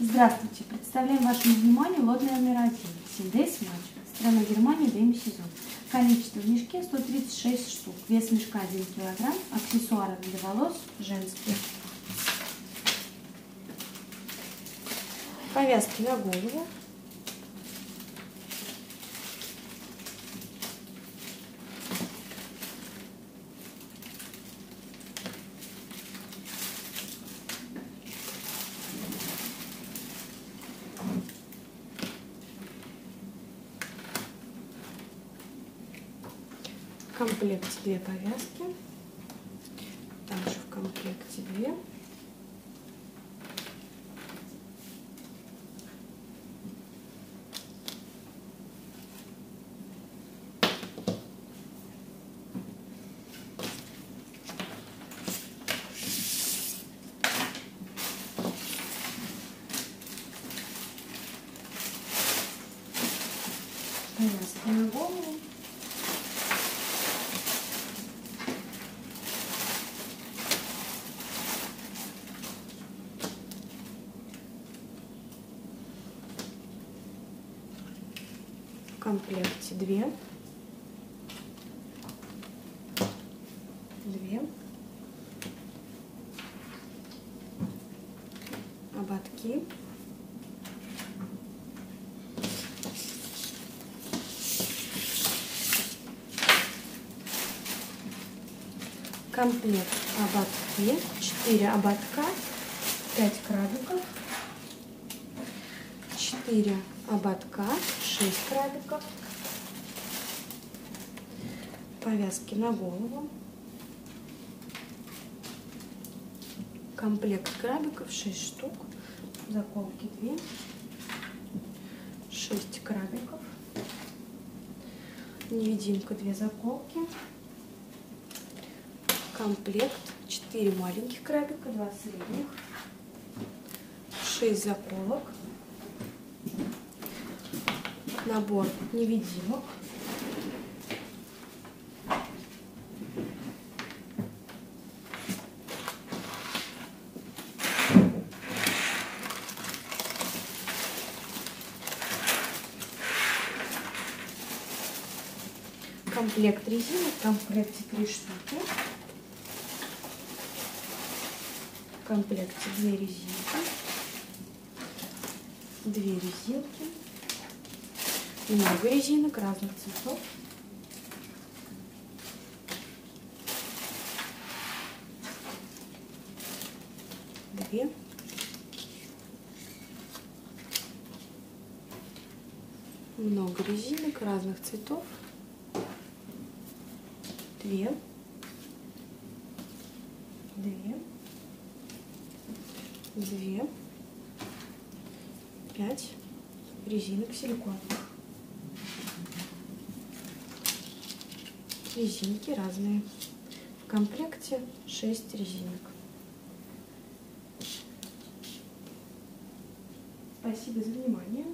Здравствуйте! Представляем вашему вниманию лот номер один. Синдес матч. Страна Германия, деми-сезон. Количество в мешке 136 штук. Вес мешка 1 килограмм. Аксессуары для волос женские. Повязки на голову. Комплекте две повязки. Также в комплекте две. Повязки на голову. Комплекте две. Две. Ободки. Комплект ободки. 4 ободка. 5 крабиков. 4 ободка. 6 крабиков. Повязки на голову. Комплект крабиков 6 штук. Заколки 2. 6 крабиков. Невидимка 2 заколки комплект 4 маленьких крабика, 2 средних, 6 заколок, набор невидимок, комплект резинок, в комплекте 3 штуки. В комплекте две резинки, две резинки, много резинок разных цветов. Две. Много резинок разных цветов. Две. Две две, пять резинок силиконовых. Резинки разные. В комплекте 6 резинок. Спасибо за внимание.